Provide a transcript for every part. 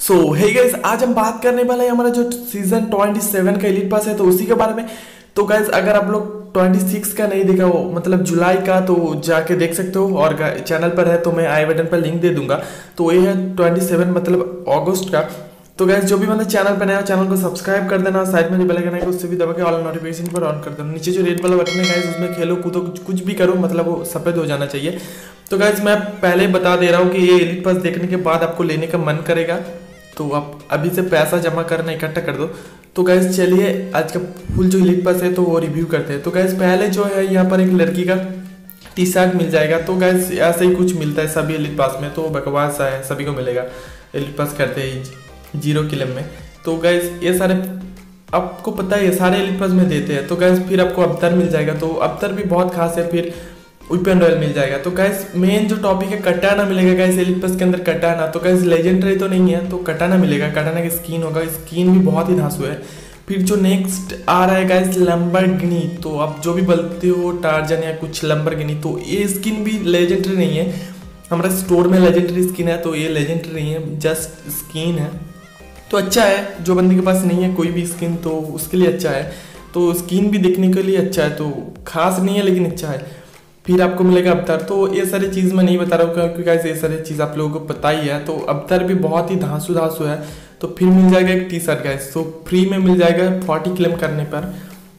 सो hey guys आज हम बात करने वाले हैं हमारा जो सीज़न 27 का एलिट पास है तो उसी के बारे में। तो गाइज़ अगर आप लोग 26 का नहीं देखा हो मतलब जुलाई का तो जाके देख सकते हो। और चैनल पर है तो मैं आई बटन पर लिंक दे दूँगा। तो ये है 27 मतलब अगस्त का। तो गैस जो भी मतलब चैनल पर नया चैनल को सब्सक्राइब कर देना। साइड में बेल आइकन है, उससे भी दबा के ऑल नोटिफिकेशन पर ऑन कर देना। नीचे जो रेड वाला बटन है गाइस उसमें खेलो, कूदो, कुछ भी करो मतलब वो सफ़ेद हो जाना चाहिए। तो गैस मैं पहले बता दे रहा हूँ कि ये एलिट पास देखने के बाद आपको लेने का मन करेगा। तो आप अभी से पैसा जमा करना इकट्ठा कर दो। तो गैस चलिए, आज का फुल जो एलिट पास है तो वो रिव्यू करते हैं। तो गैस पहले जो है, यहाँ पर एक लड़की का टी शर्ट मिल जाएगा। तो गैस ऐसे ही कुछ मिलता है सभी एलिट पास में। तो बकवास है, सभी को मिलेगा। एलिट पास करते ही ज़ीरो किलम में। तो गैस ये सारे, आपको पता है, ये सारे एलिपस में देते हैं। तो गैस फिर आपको अबतर मिल जाएगा। तो अबतर भी बहुत खास है। फिर विपन रॉयल मिल जाएगा। तो गैस मेन जो टॉपिक है, कटाना मिलेगा गैस एलिपस के अंदर कटाना। तो गैस लेजेंडरी तो नहीं है तो कटाना मिलेगा। कटाना की स्किन होगा स्किन भी बहुत ही धांसू है। फिर जो नेक्स्ट आ रहा है गैस लंबर गिनी तो आप जो भी बोलते हो टार्जन या कुछ लंबर गिनी तो ये स्किन भी लेजेंडरी नहीं है। हमारे स्टोर में लेजेंडरी स्किन है तो ये लेजेंडरी नहीं है जस्ट स्किन है। तो अच्छा है, जो बंदे के पास नहीं है कोई भी स्किन तो उसके लिए अच्छा है। तो स्किन भी देखने के लिए अच्छा है तो खास नहीं है, लेकिन अच्छा है। फिर आपको मिलेगा अवतार। तो ये सारी चीज़ मैं नहीं बता रहा हूँ क्योंकि ये सारी चीज़ आप लोगों को पता ही है। तो अवतार भी बहुत ही धांसू धांसू है। तो फिर मिल जाएगा एक टी शर्ट गैस तो फ्री में मिल जाएगा फोर्टी क्लेम करने पर।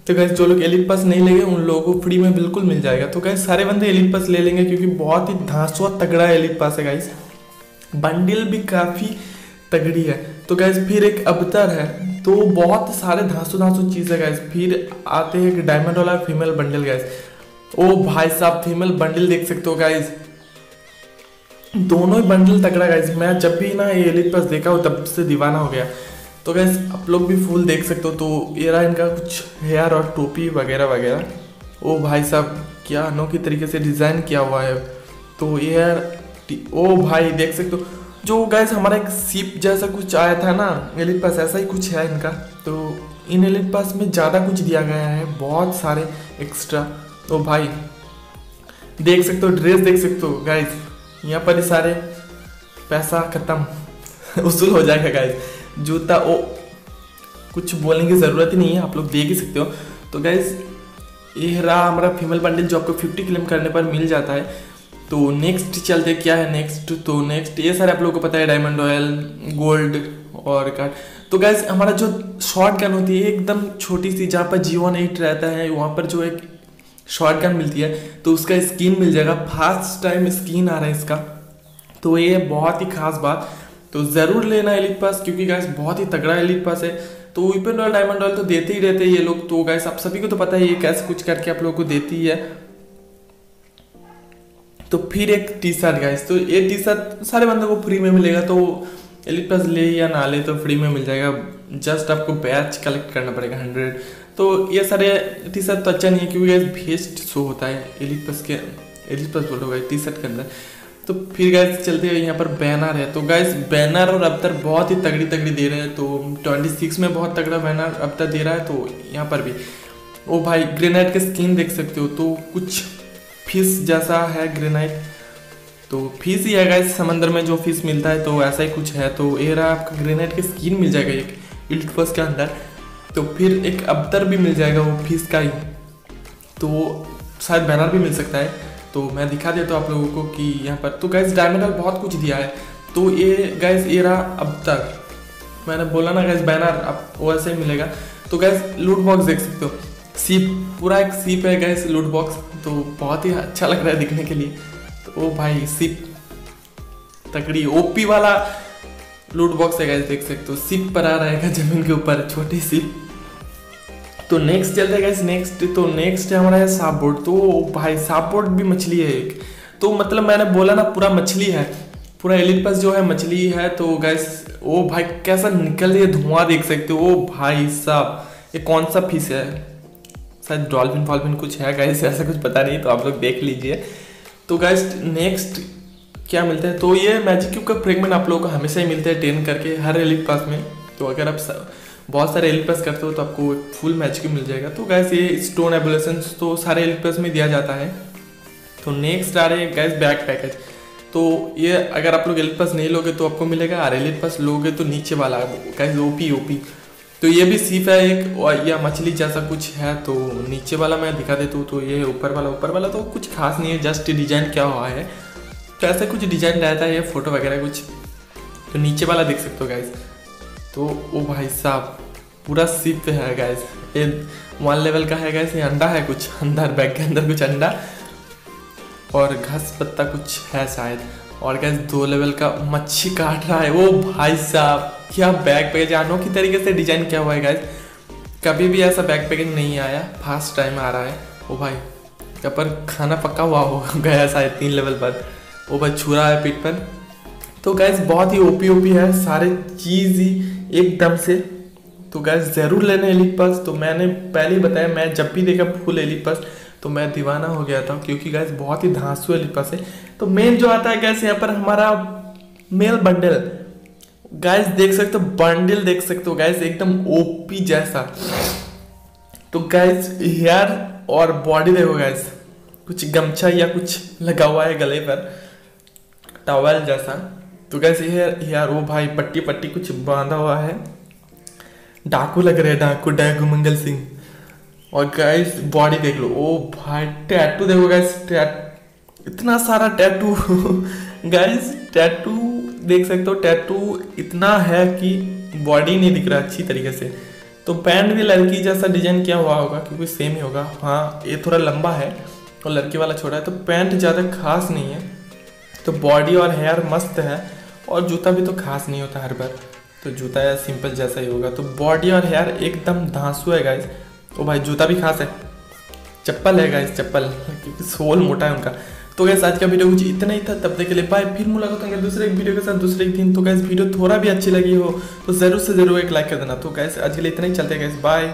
तो गैस जो लोग एलिट पास नहीं लेंगे, उन लोगों को फ्री में बिल्कुल मिल जाएगा। तो गैस सारे बंदे एलिट पास ले लेंगे क्योंकि बहुत ही धांसुआ तगड़ा एलिट पास है गाइस बंडल भी काफ़ी तगड़ी है। तो गैस फिर एक अवतर है। तो बहुत सारे धांसू धांसू चीज़ है गैस फिर आते हैं एक डायमंड वाला फीमेल बंडल गैस ओ भाई साहब फीमेल बंडल देख सकते हो गाइज़ दोनों ही बंडल तगड़ा गैस मैं जब भी ना ये एलिट पास देखा हूँ तब से दीवाना हो गया। तो गैस आप लोग भी फुल देख सकते हो तो ये रहा इनका कुछ हेयर और टोपी वगैरह वगैरह। ओ भाई साहब, क्या अनोखी तरीके से डिज़ाइन किया हुआ है। तो ये यार ओ भाई, देख सकते हो। जो गैस हमारा एक सीप जैसा कुछ आया था ना एलिट पास ऐसा ही कुछ है इनका। तो इन एलिट पास में ज़्यादा कुछ दिया गया है, बहुत सारे एक्स्ट्रा तो भाई, देख सकते हो ड्रेस देख सकते हो गाइज़ यहाँ पर सारे पैसा ख़त्म। वसूल हो जाएगा गाइज़ जूता, ओ, कुछ बोलने की ज़रूरत ही नहीं है, आप लोग देख ही सकते हो। तो गाइज़ ये रहा हमारा फीमेल बंडल जो आपको 50 क्लेम करने पर मिल जाता है। तो नेक्स्ट चलते, क्या है नेक्स्ट तो नेक्स्ट ये सारे आप लोगों को पता है डायमंड ऑयल गोल्ड और कार्ड तो गैस हमारा जो शॉर्ट गन होती है एकदम छोटी सी, जहाँ पर जीवन एट रहता है, वहाँ पर जो एक शॉर्ट गन मिलती है तो उसका स्किन मिल जाएगा। फ़र्स्ट टाइम स्किन आ रहा है इसका। तो ये बहुत ही खास बात। तो ज़रूर लेना एलिट पास क्योंकि गैस बहुत ही तगड़ा एलिट पास है। तो विपन रॉयल डायमंड ऑयल तो देते ही रहते हैं ये लोग। तो गैस आप सभी को तो पता है ये कैसे कुछ करके आप लोगों को देती ही। तो फिर एक टी शर्ट गाइस तो ये टी शर्ट सारे बंदों को फ्री में मिलेगा। तो एलिट पास ले या ना ले तो फ्री में मिल जाएगा। जस्ट आपको बैच कलेक्ट करना पड़ेगा हंड्रेड तो ये सारे टी शर्ट तो अच्छा नहीं है क्योंकि ये भेस्ट शो होता है एलिट प्लस के एलिट प्लस बोलो टी शर्ट के अंदर। तो फिर गैस चलते हैं, यहाँ पर बैनर है। तो गैस बैनर और अबतर बहुत ही तगड़ी तगड़ी दे रहे हैं। तो ट्वेंटी सिक्स में बहुत तगड़ा बैनर अबतर दे रहा है तो यहाँ पर भी। ओ भाई ग्रेनाइट के स्किन देख सकते हो तो कुछ फ़िश जैसा है ग्रेनाइट तो फ़िश ही है गाइस समंदर में जो फ़िश मिलता है तो ऐसा ही कुछ है। तो ये रहा आपका ग्रेनाइट की स्किन मिल जाएगा एक इल्टफस के अंदर। तो फिर एक अबतर भी मिल जाएगा वो फ़ीस का ही तो शायद बैनर भी मिल सकता है। तो मैं दिखा देता हूँ आप लोगों को कि यहाँ पर। तो गैस डायमंड बहुत कुछ दिया है। तो ये गैस ये रहा अब तक मैंने बोला ना गैस बैनर अब वैसे ही मिलेगा। तो गैस लूट बॉक्स देख सकते हो। सीप पूरा एक सीप है गैस लूट बॉक्स तो बहुत ही अच्छा लग रहा है दिखने के लिए। तो ओ भाई सीप तकड़ी ओपी वाला लूट बॉक्स है गैस देख सकते हो। सीप पर आ रहेगा ज़मीन के ऊपर, छोटी सीप तो नेक्स्ट चलते हैं नेक्स्ट तो नेक्स्ट हमारा है बोर्ड तो भाई साप बोर्ड भी मछली है एक। तो मतलब मैंने बोला ना, पूरा मछली है। पूरा एलिट पास जो है, मछली है। तो गैस ओ भाई, कैसा निकल रही है धुआँ, देख सकते हो। भाई साहब, ये कौन सा फ़िश है? शायद डॉल्फिन फॉल्फिन कुछ है गैस ऐसा कुछ पता नहीं तो आप लोग देख लीजिए। तो गैस नेक्स्ट क्या मिलता है? तो ये मैजिक क्यूब का फ्रेगमेंट आप लोगों को हमेशा ही मिलता है टेन करके, हर एलिट पास में। तो अगर आप बहुत सारे एलिट पास करते हो तो आपको फुल मैच की मिल जाएगा। तो गैस ये स्टोन एबुलेशन तो सारे एलिट पास में दिया जाता है। तो नेक्स्ट आ रहे हैं गैस बैक पैकेज तो ये अगर आप लोग एलिट पास नहीं लोगे तो आपको मिलेगा और एलिट पास लोगे तो नीचे वाला कैसे ओपी पी तो ये भी सिर्फ़ है एक या मछली जैसा कुछ है तो नीचे वाला मैं दिखा देता हूँ तो ये ऊपर वाला ऊपर वाला तो कुछ खास नहीं है जस्ट डिज़ाइन क्या हुआ है। तो ऐसा कुछ डिज़ाइन रहता है ये फ़ोटो वगैरह कुछ। तो नीचे वाला देख सकते हो गाइज़ तो ओ भाई साहब, पूरा सिप है गैस ये वन लेवल का है गैस ये अंडा है कुछ, अंदर बैग के अंदर कुछ अंडा. और घास पत्ता कुछ है शायद. और गैस दो लेवल का मच्छी काट रहा है. वो भाई साहब, क्या बैग पैकेज अनोखी तरीके से डिज़ाइन किया हुआ है गैस कभी भी ऐसा बैग पैकेज नहीं आया. फ़र्स्ट टाइम आ रहा है. ओ भाई, यहाँ पर खाना पक्का हुआ हो गया शायद तीन लेवल पर वो भाई छू रहा है पीठ पर. तो गैस बहुत ही ओपी ओपी है, सारे चीज़ ही एकदम से। तो गैस ज़रूर लेने एलिट पास तो मैंने पहले ही बताया, मैं जब भी देखा फुल एलिट पास तो मैं दीवाना हो गया था, क्योंकि गैस बहुत ही धांसू एलिट है। तो मेन जो आता है गैस यहाँ पर हमारा मेल बंडल गैस देख सकते हो बंडल देख सकते हो गैस एकदम ओपी जैसा। तो गैस हेयर और बॉडी देखो गैस कुछ गमछा या कुछ लगा हुआ है गले पर टॉवल जैसा। तो कैसे हेयर यार वो भाई पट्टी पट्टी कुछ बांधा हुआ है। डाकू लग रहे डाकू डाकू मंगल सिंह। और गाइस बॉडी देख लो। ओ भाई टैटू देखो टैट इतना सारा टैटू गाइस टैटू देख सकते हो। टैटू इतना है कि बॉडी नहीं दिख रहा अच्छी तरीके से। तो पैंट भी लड़की जैसा डिज़ाइन किया हुआ होगा, क्योंकि सेम ही होगा। हाँ ये थोड़ा लंबा है और लड़की वाला छोटा है तो पैंट ज़्यादा खास नहीं है। तो बॉडी और हेयर मस्त है। और जूता भी तो खास नहीं होता हर बार। तो जूता या सिंपल जैसा ही होगा। तो बॉडी और हेयर एकदम धांसू है गाइस तो भाई जूता भी खास है। चप्पल है गाइस चप्पल। क्योंकि सोल मोटा है उनका। तो गैस आज का वीडियो कुछ इतना ही था। तब तक के लिए बाय फिर मुलाकात होंगे दूसरे एक वीडियो के साथ, दूसरे एक दिन। तो गैस वीडियो थोड़ा भी अच्छी लगी हो तो ज़रूर से ज़रूर एक लाइक कर देना। तो गैस आज के लिए इतना ही। चलते गैस बाय